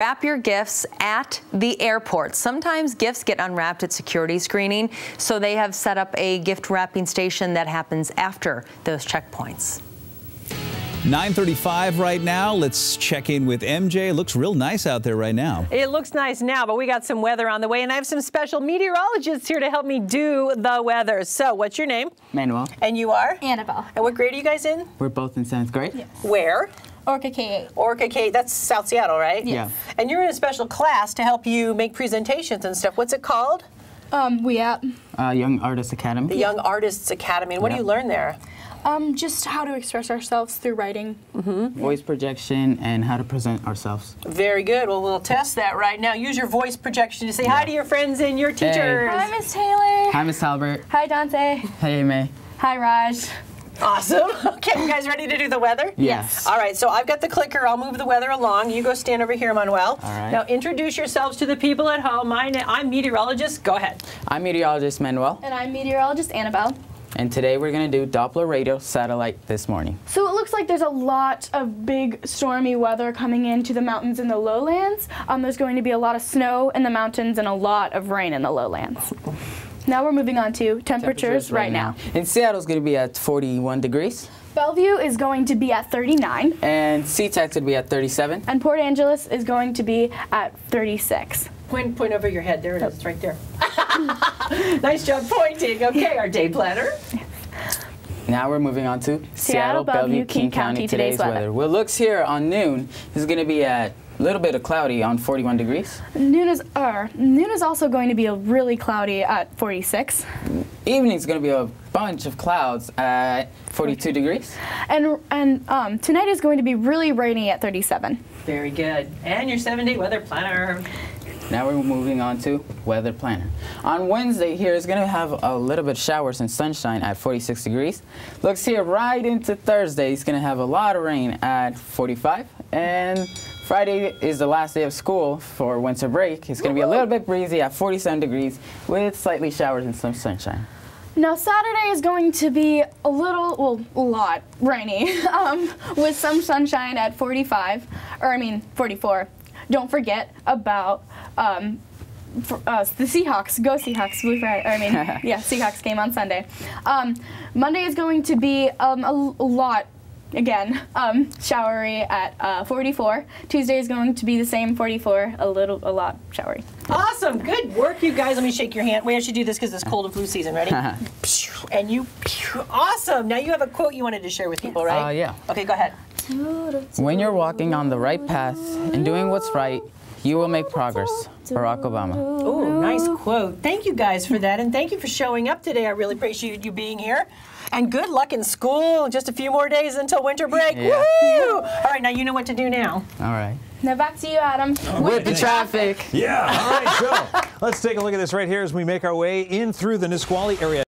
Wrap your gifts at the airport. Sometimes gifts get unwrapped at security screening, so they have set up a gift wrapping station that happens after those checkpoints. 935 right now. Let's check in with MJ. It looks real nice out there right now. It looks nice now, but we got some weather on the way, and I have some special meteorologists here to help me do the weather. So, what's your name? Manuel. And you are? Annabelle. And what grade are you guys in? We're both in seventh grade. Yes. Where? Orca K8. Orca K, that's South Seattle, right? Yeah. And you're in a special class to help you make presentations and stuff. What's it called? Um, we at Uh, Young Artists Academy. The Young Artists Academy. And what Yeah. do you learn there? um, just how to express ourselves through writing. Voice projection and how to present ourselves. Very good. Well, we'll test that right now. Use your voice projection to say hi to your friends and your teachers. Hi, Miss Taylor. Hi, Miss Talbert. Hi, Dante. Hey, May. Hi, Raj. Awesome. Okay, you guys ready to do the weather? Yes. All right, so I've got the clicker. I'll move the weather along. You go stand over here, Manuel. All right. Now introduce yourselves to the people at home. My na- I'm meteorologist. Go ahead. I'm meteorologist Manuel, And I'm meteorologist Annabelle. and today we're going to do Doppler radio satellite this morning. So it looks like there's a lot of big stormy weather coming into the mountains and the lowlands. Um, there's going to be a lot of snow in the mountains and a lot of rain in the lowlands. Now we're moving on to temperatures, right now. In Seattle, it's going to be at 41 degrees, Bellevue is going to be at 39, and SeaTac would be at 37. and Port Angeles is going to be at 36. Point, point over your head. There it is, It's right there. nice job pointing. Okay, our day planner. Now we're moving on to Seattle, Bellevue, King County, today's weather. Well, looks here on noon is going to be at a little bit of cloudy on 41 degrees. Noon is, er, noon is also going to be a really cloudy at 46. Evening's going to be a bunch of clouds at 42 degrees. And, and um, tonight is going to be really rainy at 37. Very good. And your seven-day weather planner. Now we're moving on to weather planner. On Wednesday here is going to have a little bit of showers and sunshine at 46 degrees. Looks here right into Thursday. It's going to have a lot of rain at 45. And Friday is the last day of school for winter break. It's going to be a little bit breezy at 47 degrees with slightly showers and some sunshine. Now Saturday is going to be a little, well, a lot rainy, um, with some sunshine at 45, or I mean 44. Don't forget about um, for, uh, the Seahawks. Go Seahawks! Blue Friday. I mean, yeah, Seahawks game on Sunday. Um, Monday is going to be um, a, a lot. Again, um, showery at uh, 44. Tuesday is going to be the same 44, a little, a lot showery. Awesome. Good work, you guys. Let me shake your hand. Wait, I should do this because it's cold and flu season. Ready? and you. Awesome. Now you have a quote you wanted to share with people, right? Uh, yeah. Okay, go ahead. When you're walking on the right path and doing what's right, you will make progress. Barack Obama. Oh, nice quote. Thank you guys for that, and thank you for showing up today. I really appreciate you being here. And good luck in school. Just a few more days until winter break. Yeah. Woo! All right, now you know what to do now. All right. Now back to you, Adam. With the traffic. Yeah, all right, so let's take a look at this right here as we make our way in through the Nisqually area.